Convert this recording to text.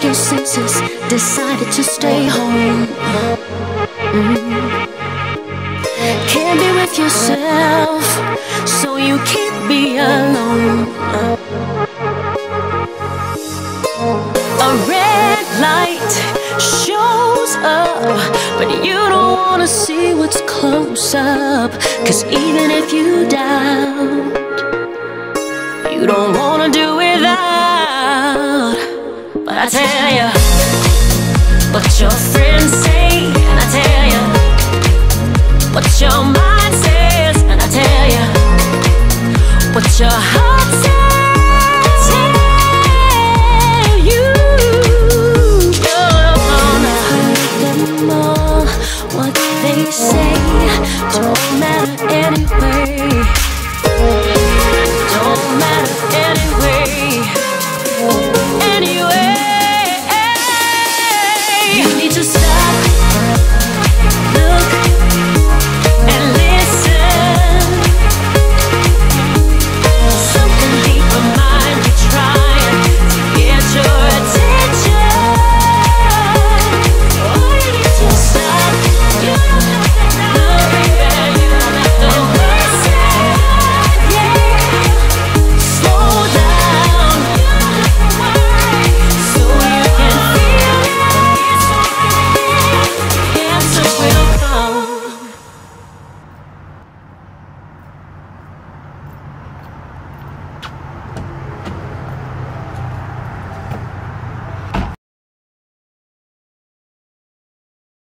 decided to stay home. Mm. Can't be with yourself, so you can't be alone. A red light shows up, but you don't wanna see what's close up. Cause even if you doubt, you don't wanna do without. I tell you what your friends say, and I tell you what your mind says, and I tell you what your heart says. Tell you, them all, what they say.